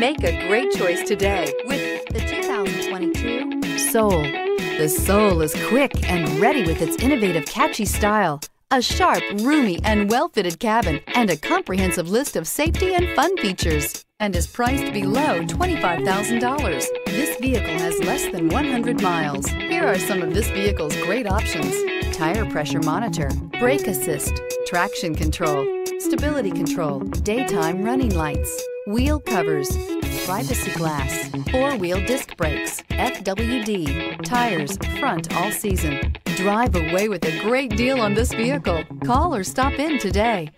Make a great choice today with The 2022 Soul. The Soul is quick and ready with its innovative, catchy style. A sharp, roomy, and well fitted cabin, and a comprehensive list of safety and fun features, and is priced below $25,000. This vehicle has less than 100 miles. Here are some of this vehicle's great options tire pressure monitor, brake assist, traction control, stability control, daytime running lights, wheel covers, privacy glass, four-wheel disc brakes, FWD, tires, front all season. Drive away with a great deal on this vehicle. Call or stop in today.